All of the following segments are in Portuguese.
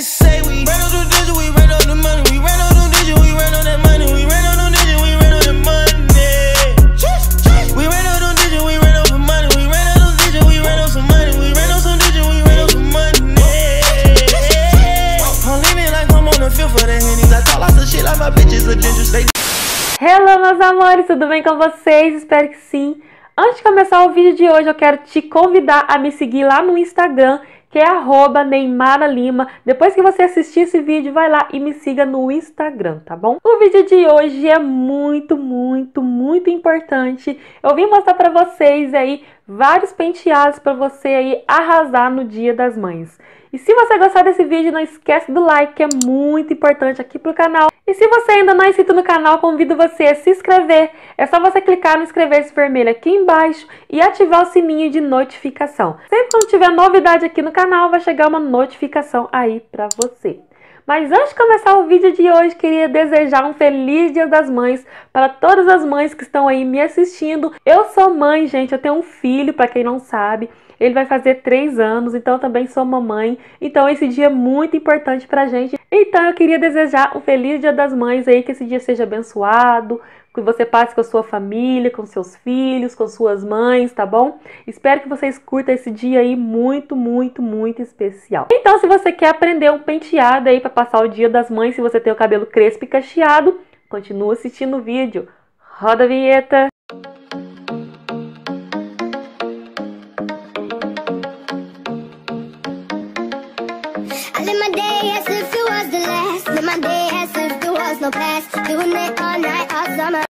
We ran we ran we ran we ran we ran we ran. We ran we ran we ran we ran Hello, meus amores, tudo bem com vocês? Espero que sim. Antes de começar o vídeo de hoje, eu quero te convidar a me seguir lá no Instagram, que é arroba Neymara Lima. Depois que você assistir esse vídeo, vai lá e me siga no Instagram, tá bom? O vídeo de hoje é muito, muito, muito importante. Eu vim mostrar pra vocês aí vários penteados pra você aí arrasar no Dia das Mães. E se você gostar desse vídeo, não esquece do like, que é muito importante aqui pro canal. E se você ainda não é inscrito no canal, convido você a se inscrever. É só você clicar no inscrever-se vermelho aqui embaixo e ativar o sininho de notificação. Sempre quando tiver novidade aqui no canal, vai chegar uma notificação aí pra você. Mas antes de começar o vídeo de hoje, queria desejar um feliz Dia das Mães para todas as mães que estão aí me assistindo. Eu sou mãe, gente, eu tenho um filho, para quem não sabe. Ele vai fazer três anos, então também sou mamãe. Então esse dia é muito importante pra gente. Então eu queria desejar um feliz Dia das Mães aí, que esse dia seja abençoado, que você passe com a sua família, com seus filhos, com suas mães, tá bom? Espero que vocês curtam esse dia aí muito, muito, muito especial. Então, se você quer aprender um penteado aí para passar o Dia das Mães, se você tem o cabelo crespo e cacheado, continua assistindo o vídeo. Roda a vinheta! As if it was the last. Live my day as if there was no past. Doing it all night, all summer.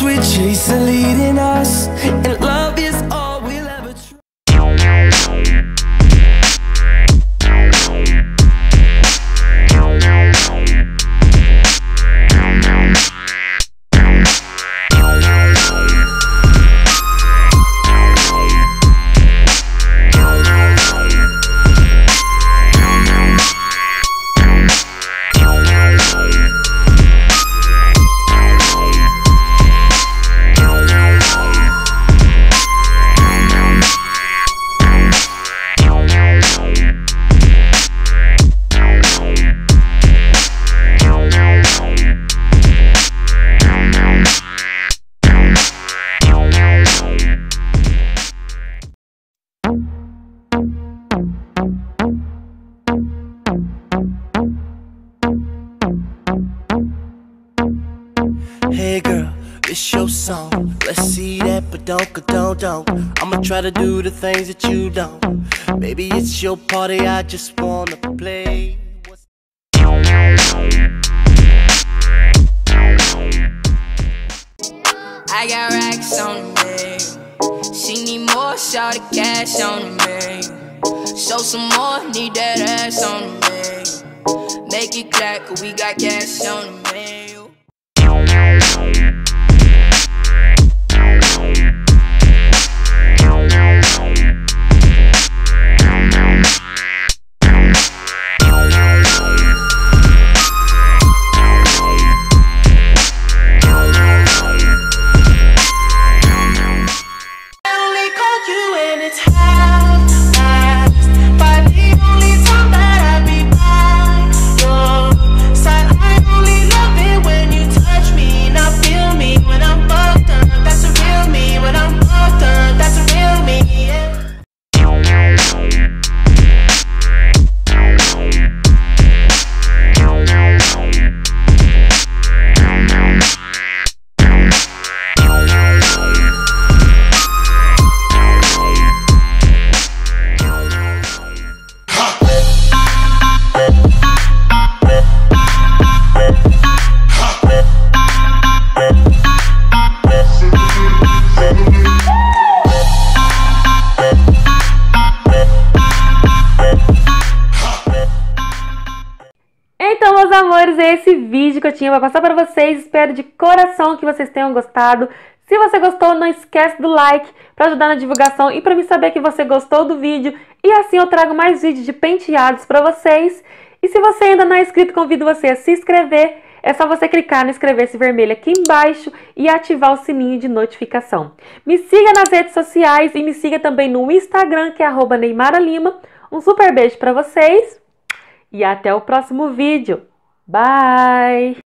dreams we're leading us and love. see that, but don't, don't, don't. I'ma try to do the things that you don't. Maybe it's your party, I just wanna play. I got racks on me. She need more, shout the cash on me. Show some more, need that ass on me. Make it clack, we got cash on me. É esse vídeo que eu tinha para passar para vocês. Espero de coração que vocês tenham gostado. Se você gostou, não esquece do like para ajudar na divulgação e para me saber que você gostou do vídeo. E assim eu trago mais vídeos de penteados para vocês. E se você ainda não é inscrito, convido você a se inscrever. É só você clicar no inscrever-se vermelho aqui embaixo e ativar o sininho de notificação. Me siga nas redes sociais e me siga também no Instagram, que é arroba Neymara Lima. Um super beijo para vocês e até o próximo vídeo. Bye!